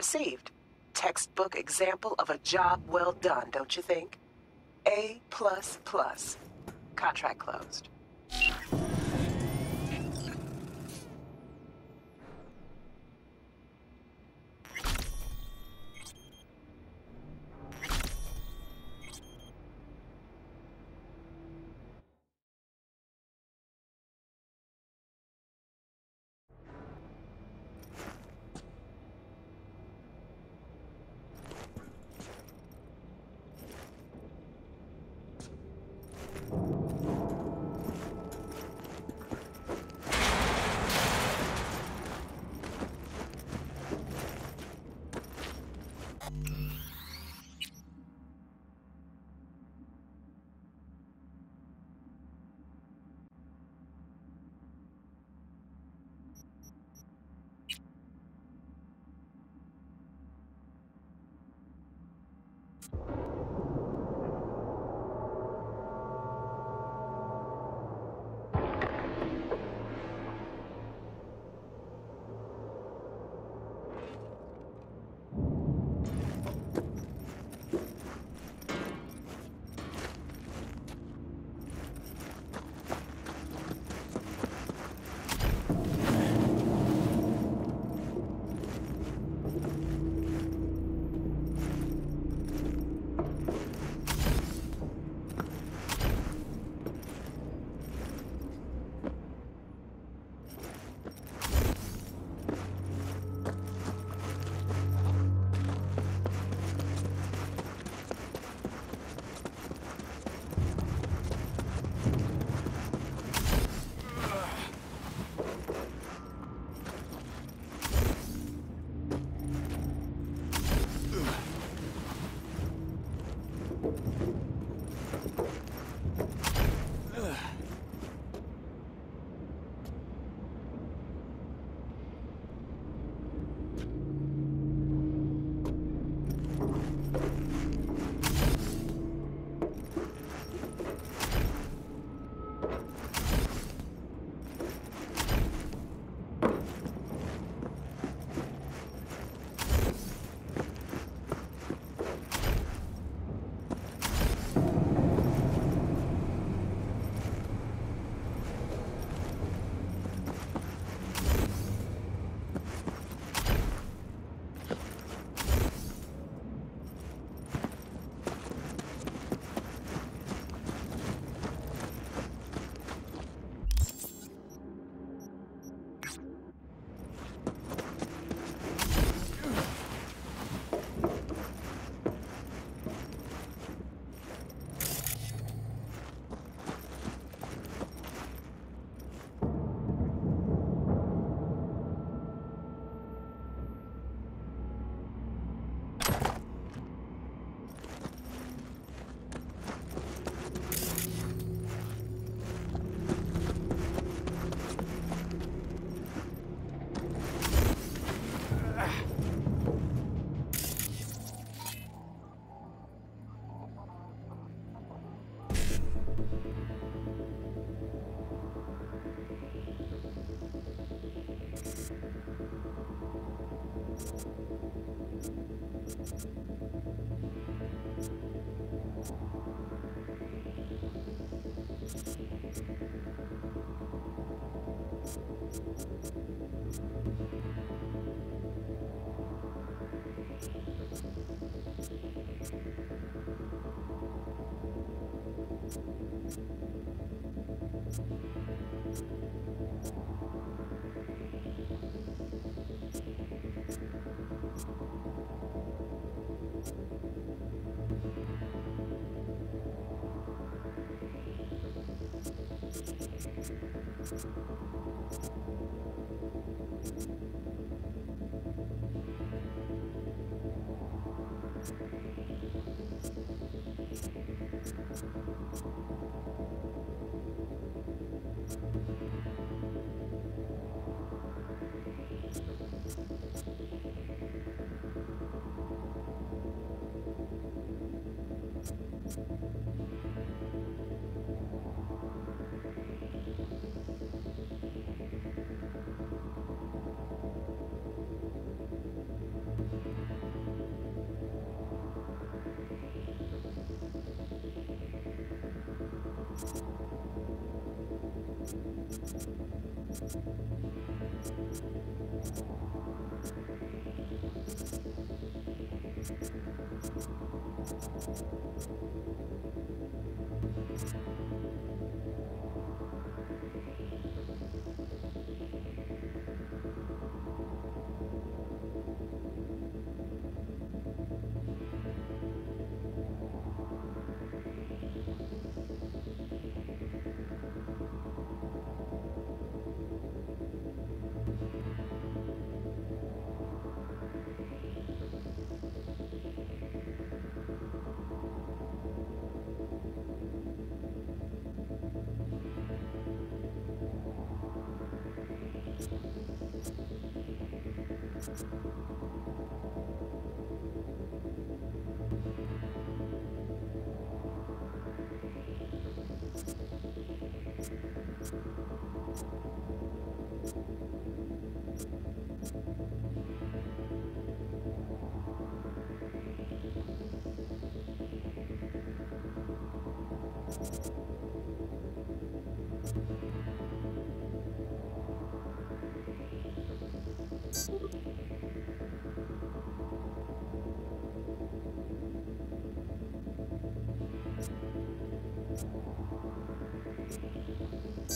received. Textbook example of a job well done, don't you think? A plus plus. Contract closed. フフフ。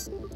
you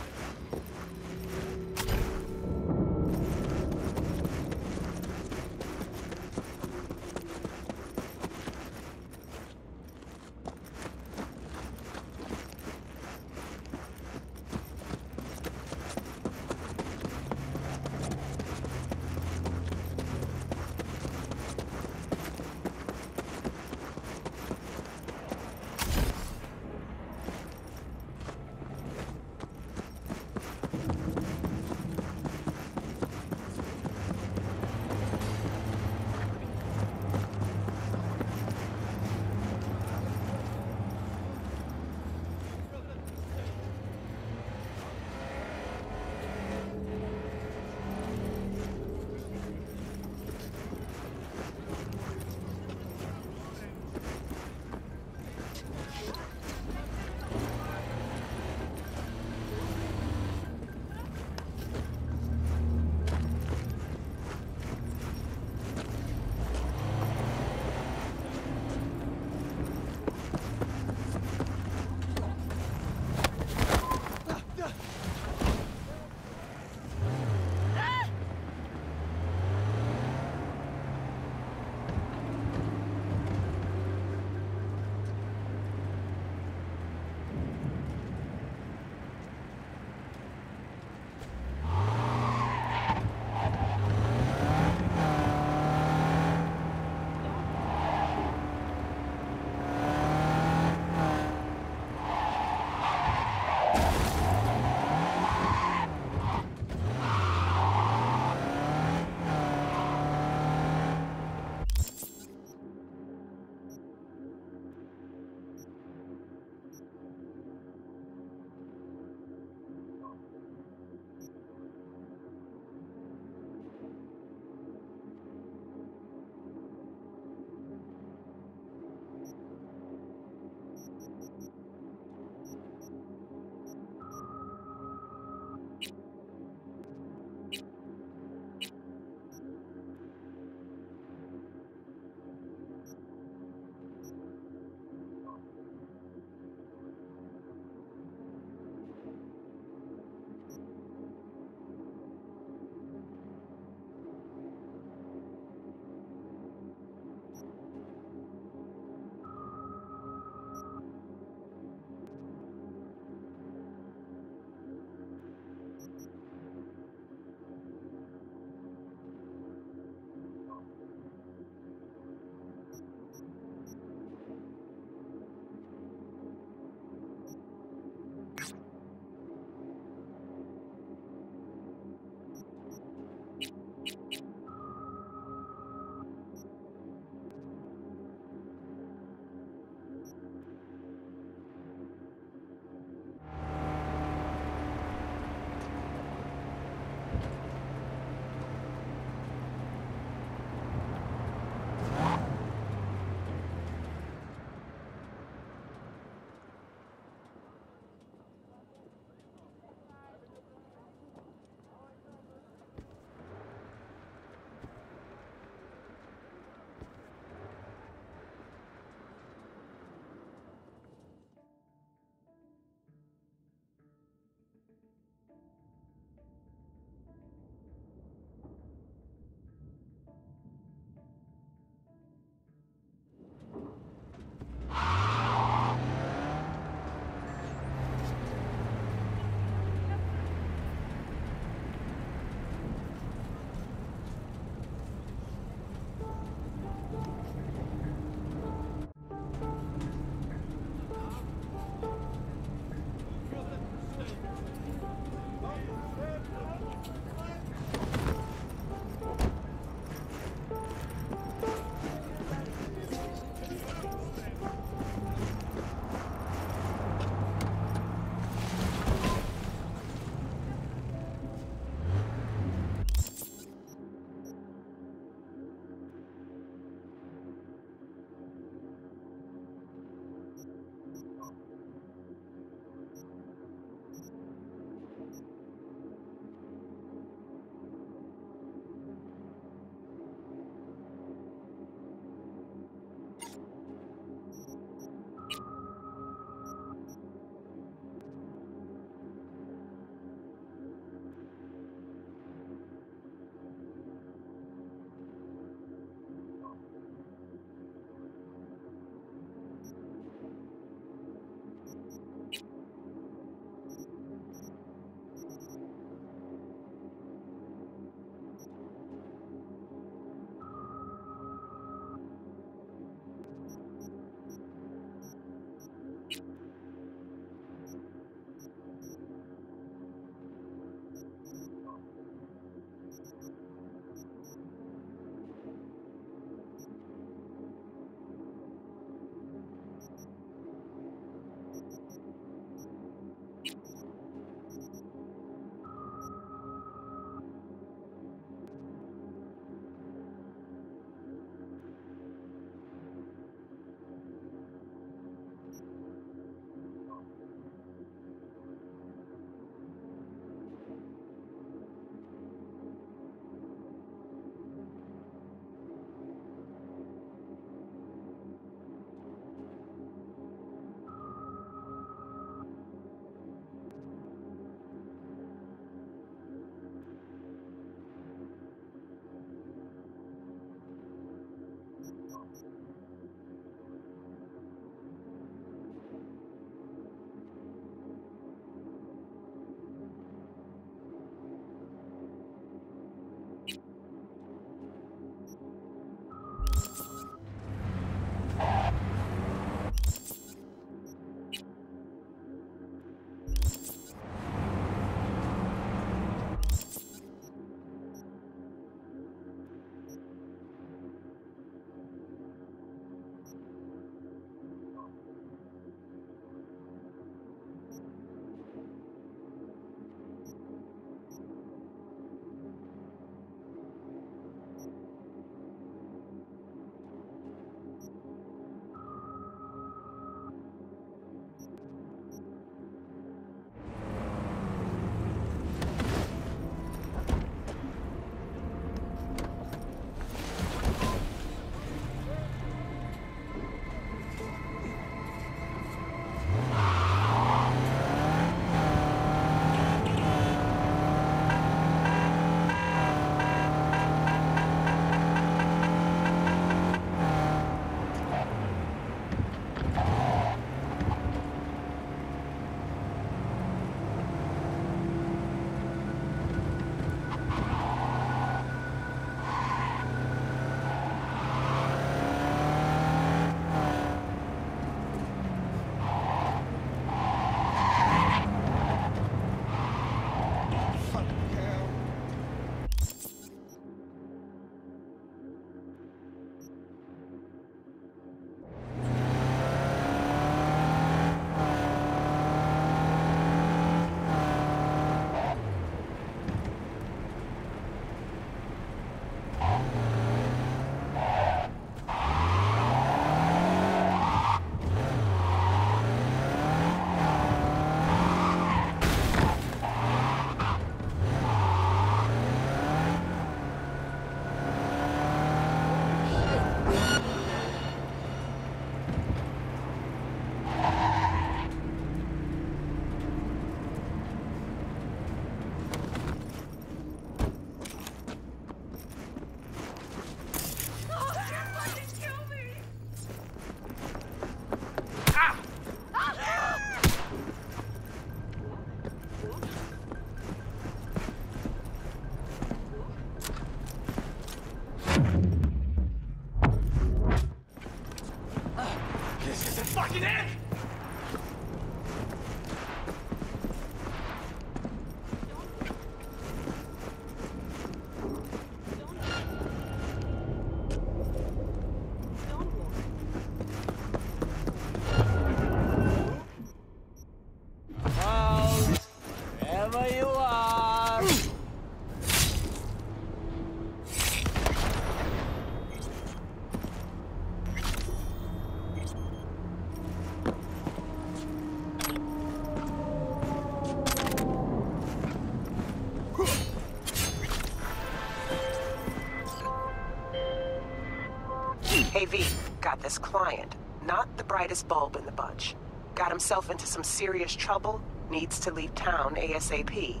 client. Not the brightest bulb in the bunch. Got himself into some serious trouble, needs to leave town ASAP.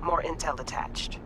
More intel attached.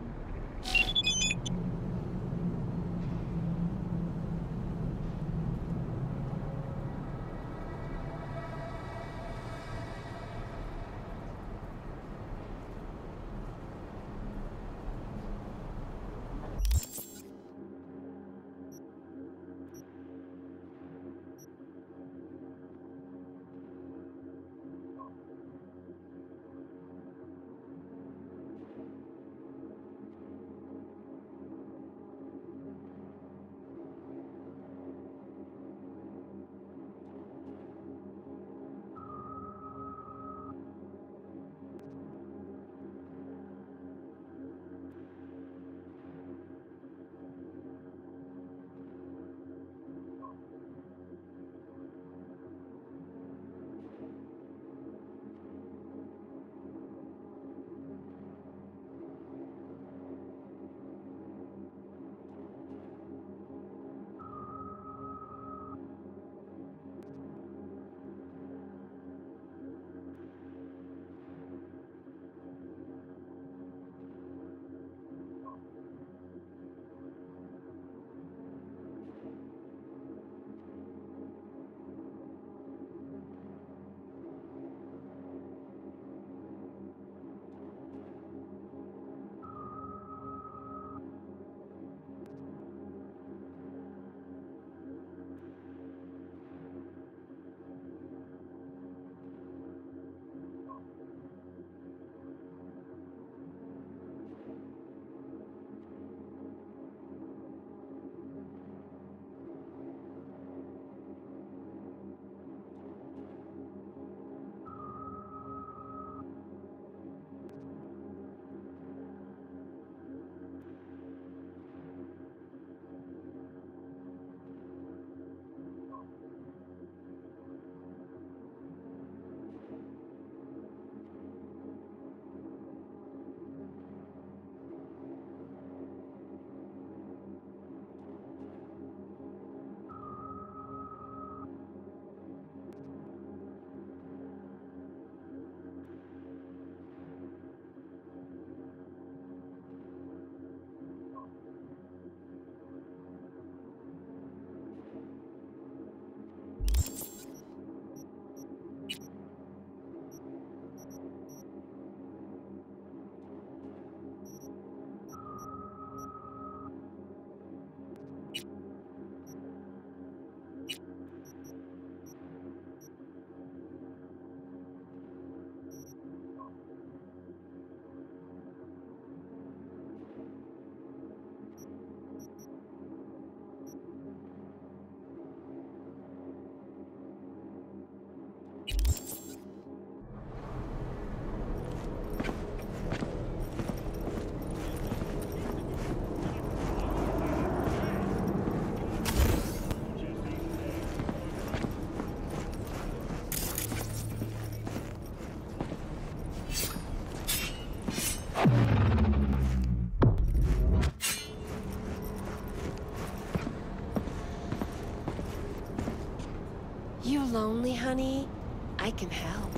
I can help.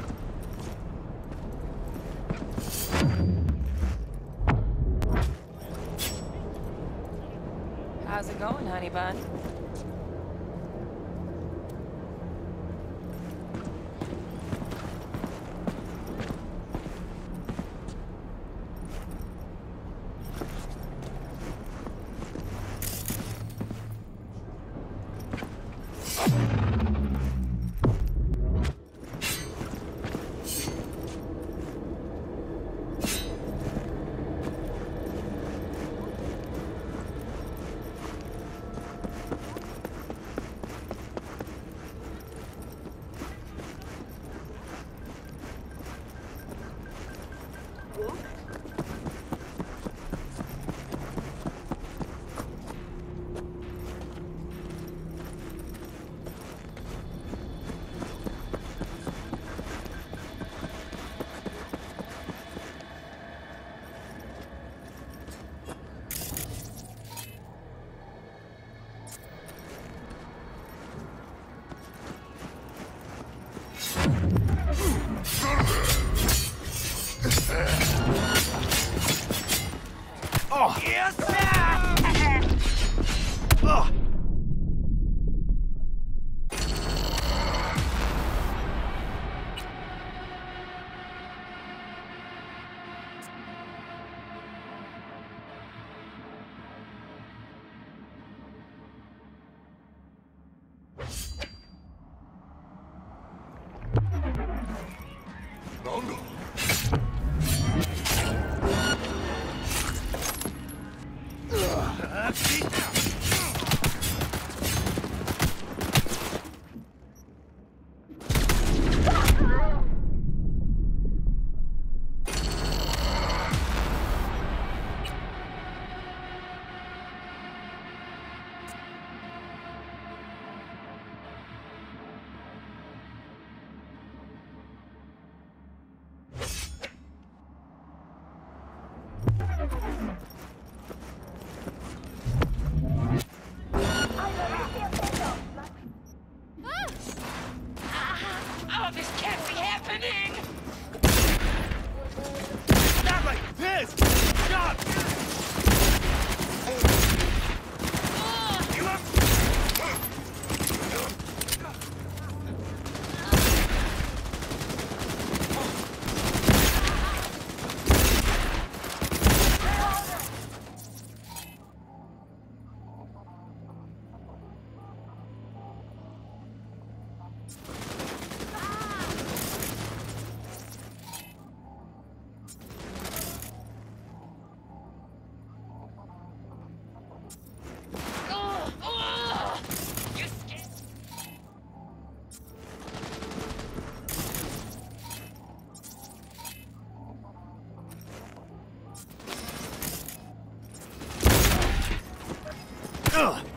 How's it going, honey bun? Ugh.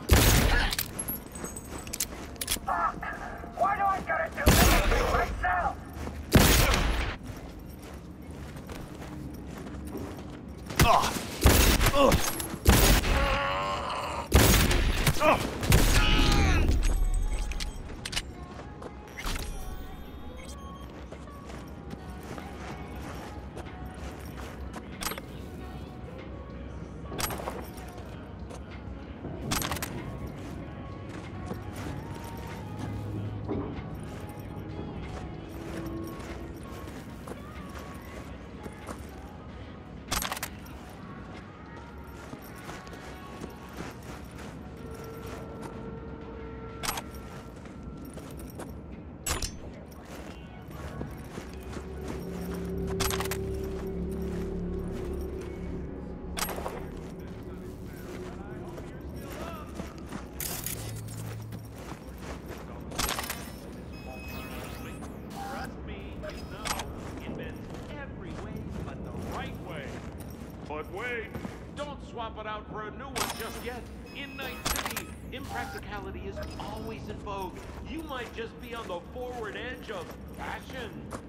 Fashion.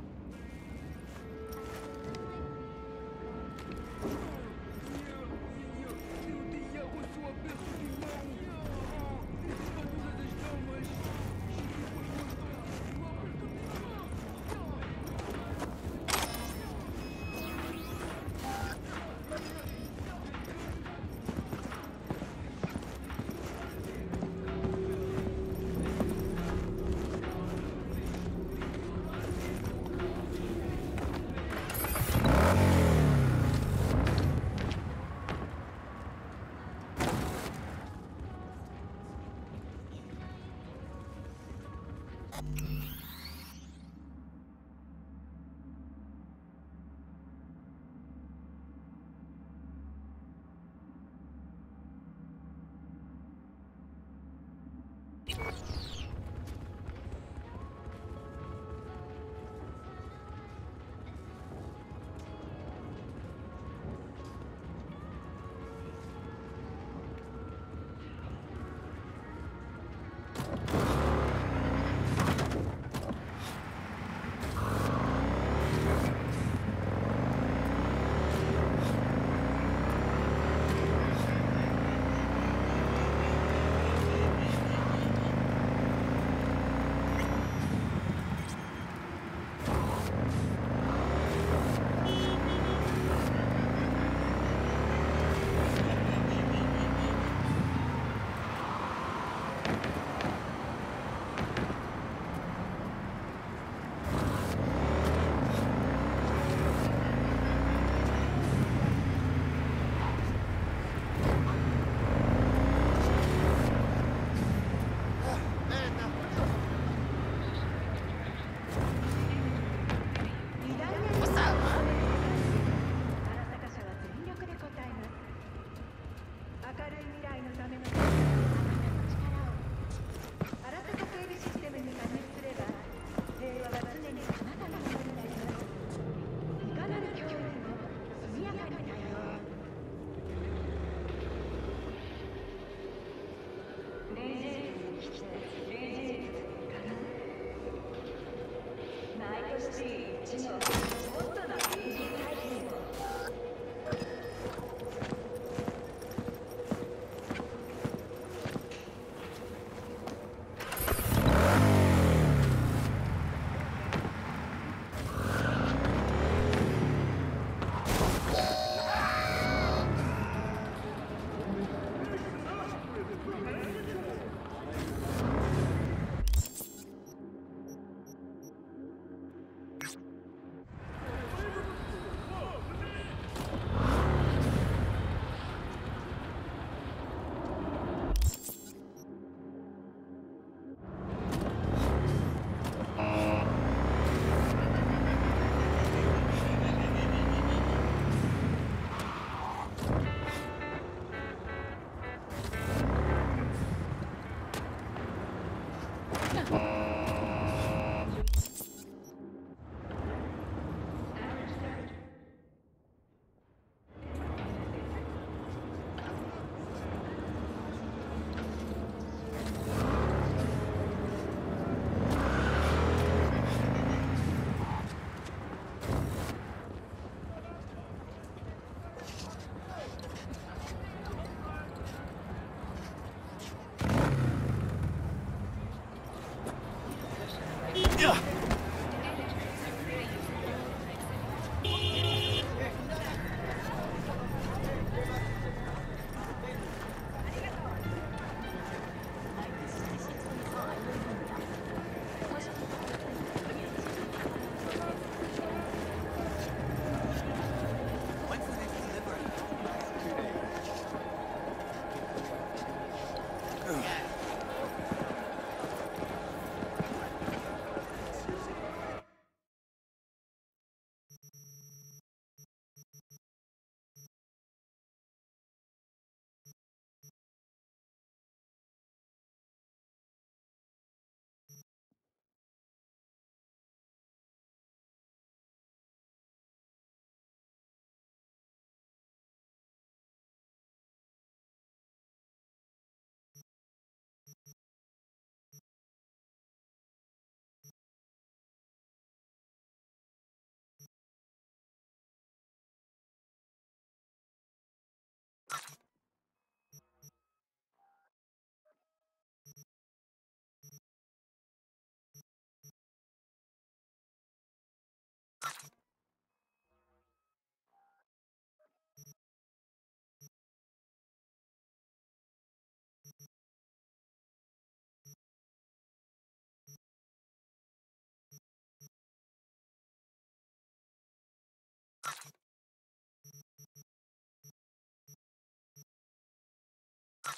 You